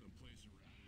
someplace around.